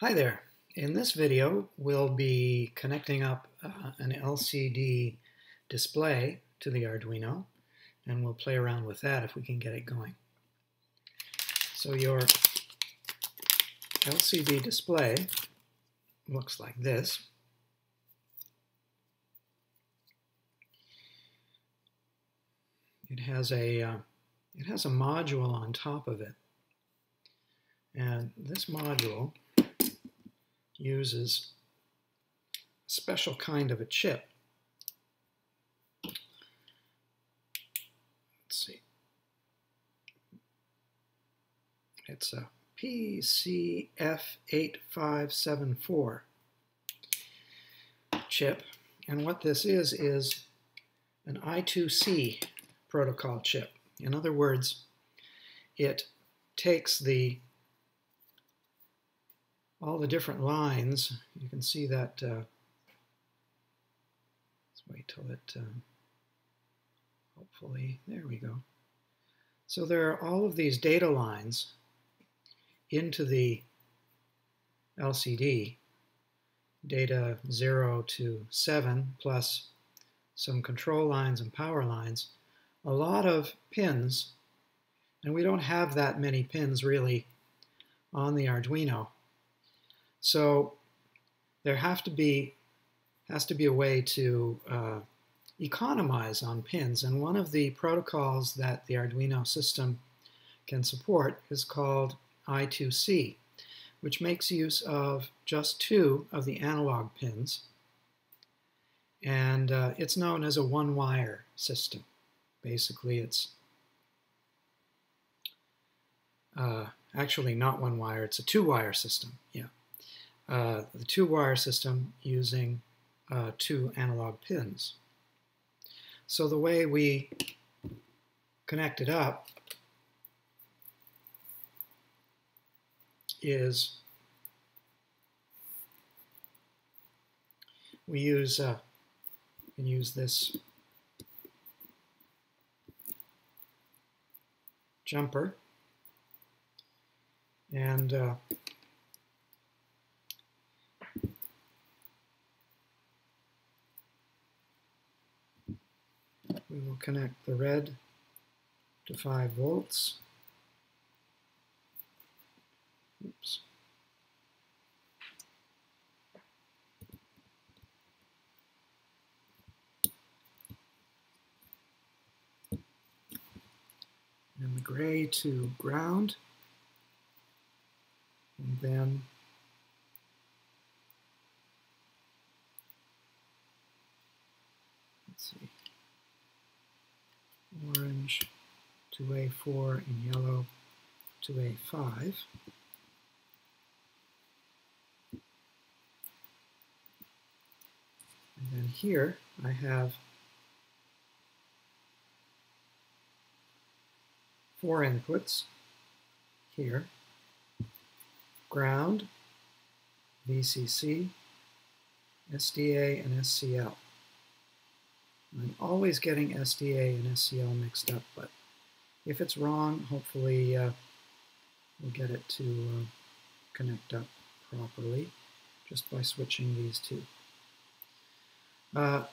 Hi there. In this video, we'll be connecting up uh, an LCD display to the Arduino, and we'll play around with that if we can get it going. So your LCD display looks like this. It has a uh, it has a module on top of it. And this module uses a special kind of a chip. Let's see. It's a PCF8574 chip. And what this is, is an I2C protocol chip. In other words, it takes the all the different lines. You can see that. Uh, let's wait till it. Um, hopefully, there we go. So there are all of these data lines into the LCD, data 0 to 7, plus some control lines and power lines, a lot of pins, and we don't have that many pins really on the Arduino. So there have to be has to be a way to uh, economize on pins, and one of the protocols that the Arduino system can support is called I2C, which makes use of just two of the analog pins, and uh, it's known as a one-wire system. Basically, it's uh, actually not one wire, it's a two-wire system, yeah. Uh, the two-wire system using uh, two analog pins. So the way we connect it up is we use uh, use this jumper. And uh, we will connect the red to 5 volts. Oops. and the gray to ground. And then let's see, orange to A4 in yellow to A5. And then here I have four inputs here. Ground, VCC, SDA, and SCL. I'm always getting SDA and SCL mixed up, but if it's wrong, hopefully uh, we'll get it to uh, connect up properly just by switching these two. Uh,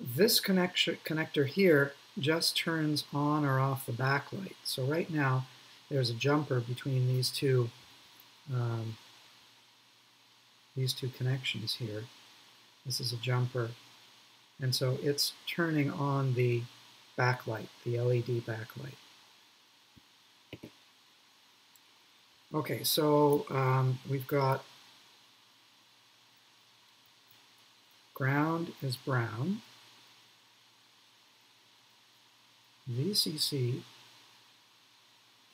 this connector here just turns on or off the backlight. So right now there's a jumper between these two um, these two connections here. This is a jumper and so it's turning on the backlight, the LED backlight. Okay, so um, we've got ground is brown, VCC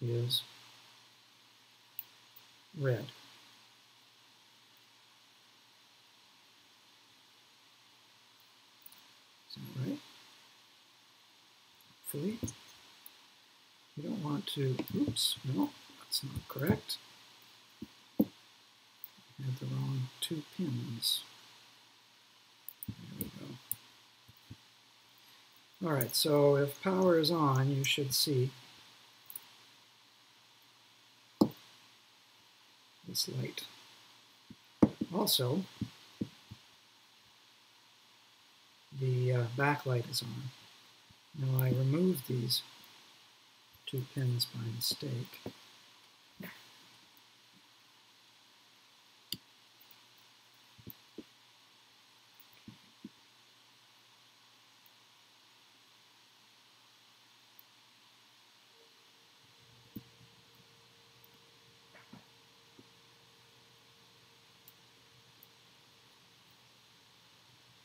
is red. Is that right? Hopefully. You don't want to, oops, no, that's not correct. I had the wrong two pins. There we go. All right, so if power is on, you should see this light. Also, uh, backlight is on. Now I removed these two pins by mistake.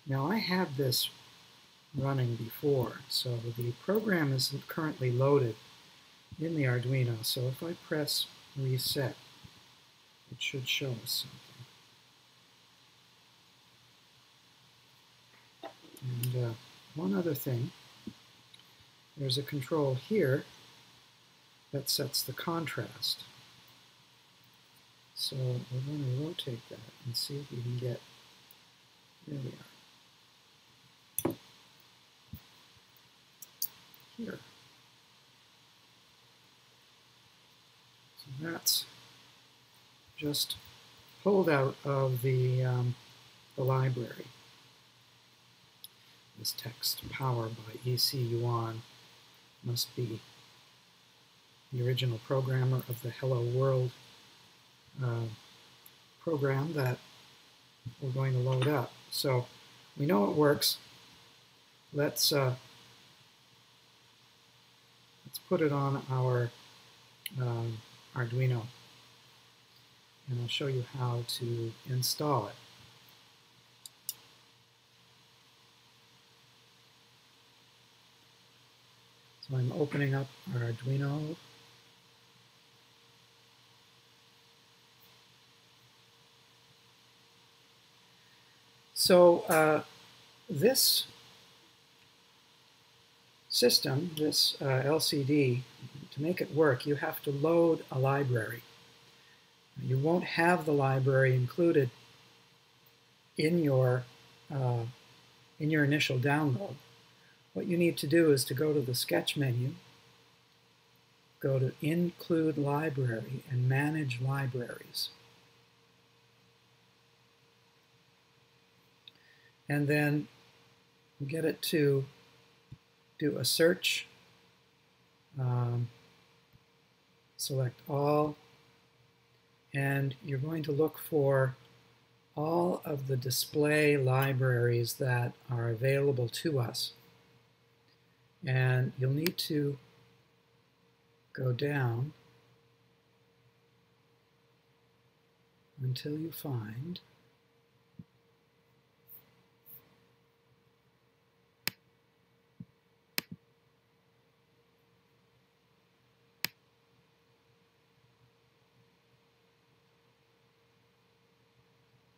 Now I have this running before, so the program isn't currently loaded in the Arduino, so if I press reset, it should show us something. And uh, one other thing, there's a control here that sets the contrast. So we're going to rotate that and see if we can get, there we are. Here. So that's just pulled out of the, um, the library. This text, Power by E.C. Yuan, must be the original programmer of the Hello World uh, program that we're going to load up. So we know it works. Let's uh, let's put it on our um, Arduino and I'll show you how to install it. So I'm opening up our Arduino. So uh, this system, this uh, LCD, to make it work, you have to load a library. You won't have the library included in your, uh, in your initial download. What you need to do is to go to the Sketch menu, go to Include Library, and Manage Libraries. And then get it to do a search, um, select all, and you're going to look for all of the display libraries that are available to us. And you'll need to go down until you find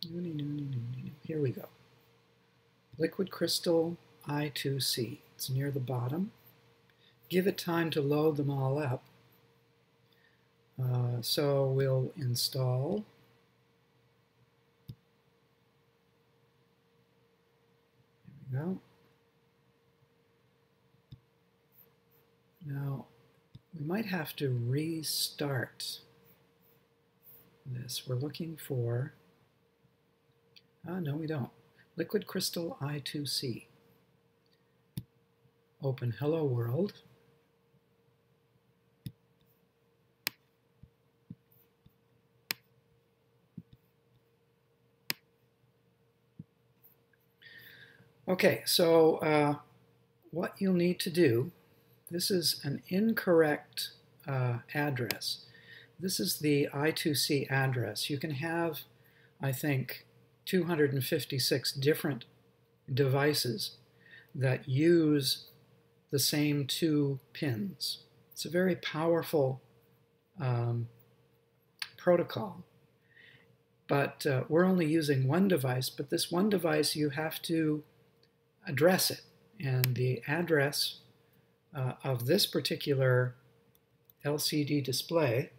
Here we go. Liquid crystal I2C. It's near the bottom. Give it time to load them all up. Uh, so we'll install. There we go. Now, we might have to restart this. We're looking for Ah, no, we don't. Liquid Crystal I2C. Open Hello World. Okay, so uh, what you'll need to do, this is an incorrect uh, address. This is the I2C address. You can have, I think, 256 different devices that use the same two pins. It's a very powerful um, protocol. But uh, we're only using one device, but this one device you have to address it. And the address uh, of this particular LCD display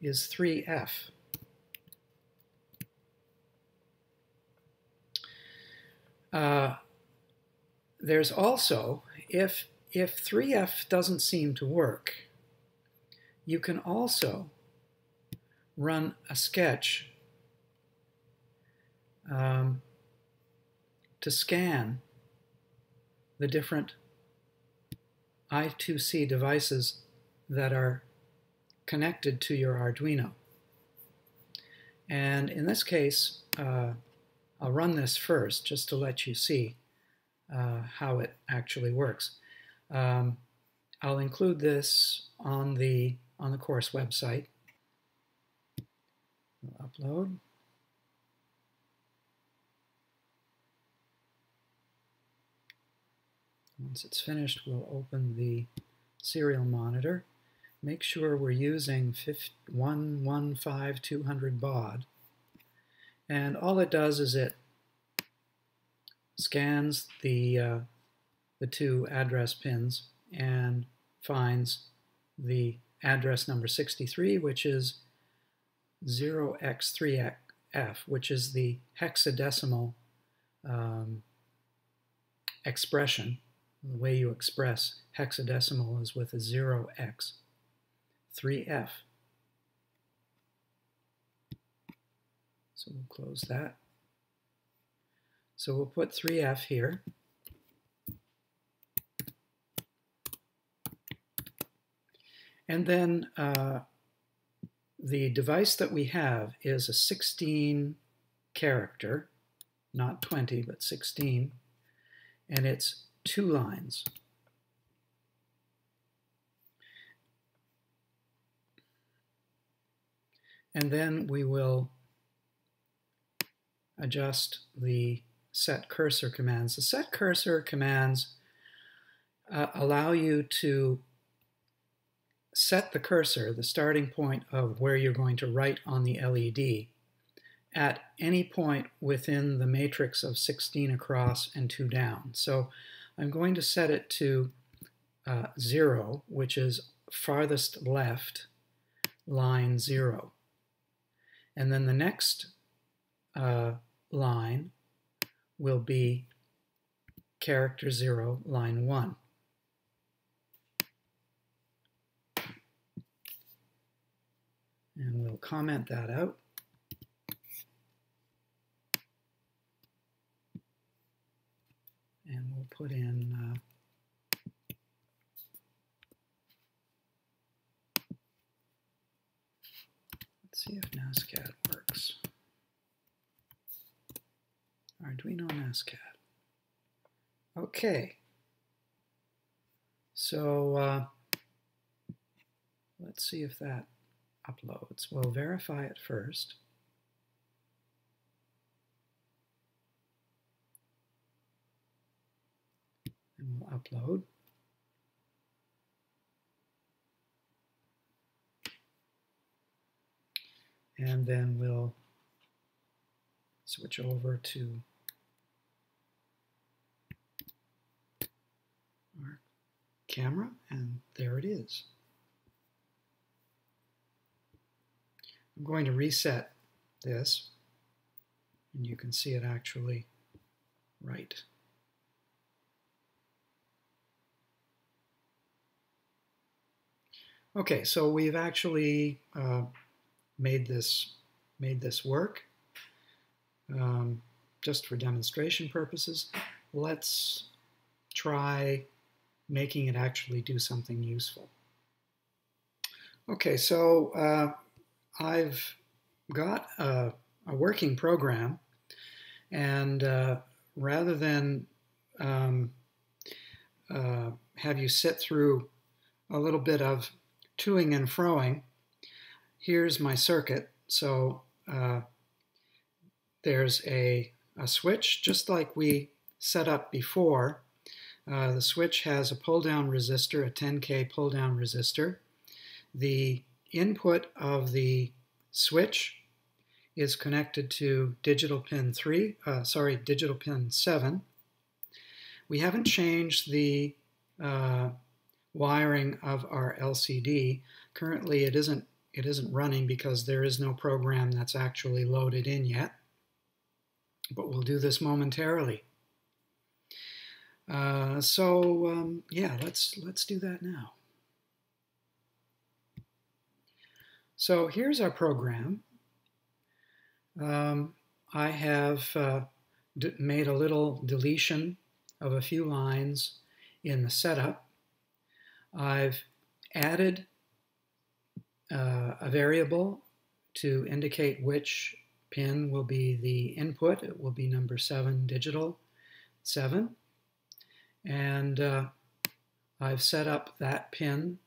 is 3F. Uh, there's also, if, if 3F doesn't seem to work, you can also run a sketch um, to scan the different I2C devices that are connected to your Arduino. And in this case, uh, I'll run this first just to let you see uh, how it actually works. Um, I'll include this on the on the course website. We'll upload. Once it's finished, we'll open the serial monitor. Make sure we're using 115-200 baud. And all it does is it scans the, uh, the two address pins and finds the address number 63, which is 0x3f, which is the hexadecimal um, expression. The way you express hexadecimal is with a 0x, 3f. So we'll close that. So we'll put 3f here. And then uh, the device that we have is a 16 character, not 20, but 16, and it's two lines. And then we will adjust the set cursor commands. The set cursor commands uh, allow you to set the cursor, the starting point of where you're going to write on the LED, at any point within the matrix of 16 across and 2 down. So I'm going to set it to uh, 0, which is farthest left, line 0. And then the next uh, line will be character 0, line 1. And we'll comment that out. And we'll put in uh, let's see if NSCAD works. Okay. So uh, let's see if that uploads. We'll verify it first. And we'll upload. And then we'll switch over to our camera, and there it is. I'm going to reset this, and you can see it actually right. Okay, so we've actually uh, made this made this work. Um, just for demonstration purposes, let's try making it actually do something useful. Okay, so uh, I've got a, a working program, and uh, rather than um, uh, have you sit through a little bit of toing and froing, here's my circuit. So uh, there's a, a switch, just like we set up before. Uh, the switch has a pull-down resistor, a 10K pull-down resistor. The input of the switch is connected to digital pin 3, uh, sorry, digital pin 7. We haven't changed the uh, wiring of our LCD. Currently it isn't, it isn't running because there is no program that's actually loaded in yet, but we'll do this momentarily. Uh, so um, yeah, let's, let's do that now. So here's our program. Um, I have uh, made a little deletion of a few lines in the setup. I've added uh, a variable to indicate which pin will be the input. It will be number 7 digital 7. And uh, I've set up that pin,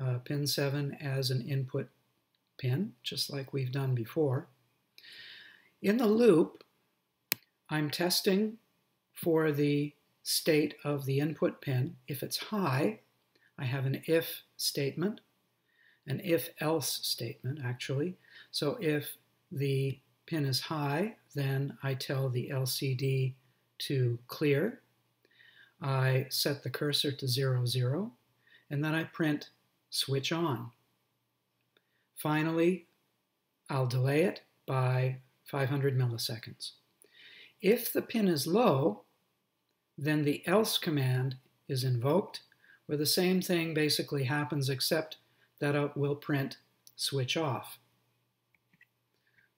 uh, pin 7, as an input pin, just like we've done before. In the loop, I'm testing for the state of the input pin. If it's high, I have an if statement, an if-else statement, actually. So if the pin is high, then I tell the LCD to clear. I set the cursor to 0, 0, and then I print switch on. Finally, I'll delay it by 500 milliseconds. If the pin is low, then the else command is invoked, where the same thing basically happens except that it will print switch off.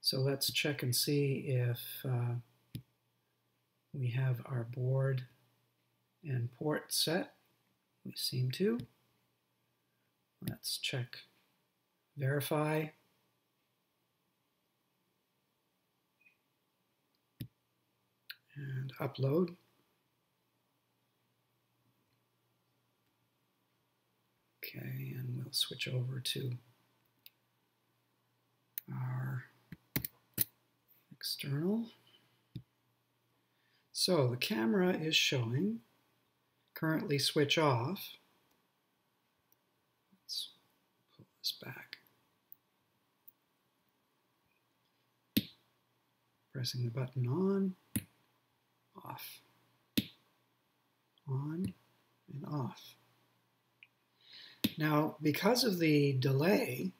So let's check and see if uh, we have our board and port set. We seem to. Let's check verify. And upload. Okay, and we'll switch over to our external. So the camera is showing currently switch off. Let's pull this back. Pressing the button on, off, on, and off. Now, because of the delay,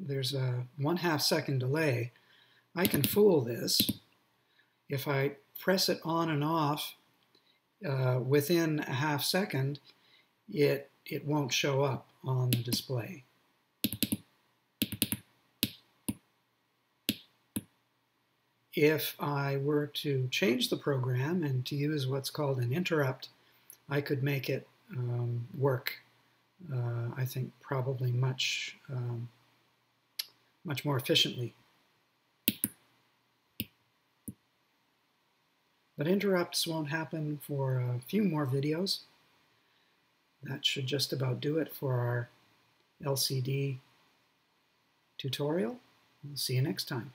there's a one half second delay, I can fool this. If I press it on and off uh, within a half second, it, it won't show up on the display. If I were to change the program and to use what's called an interrupt, I could make it um, work, uh, I think, probably much, um, much more efficiently. But interrupts won't happen for a few more videos. That should just about do it for our LCD tutorial. We'll see you next time.